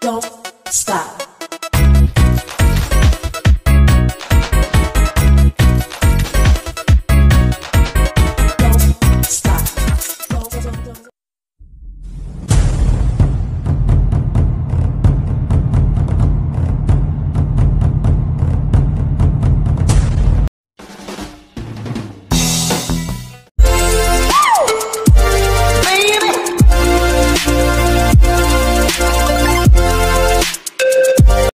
don't stop.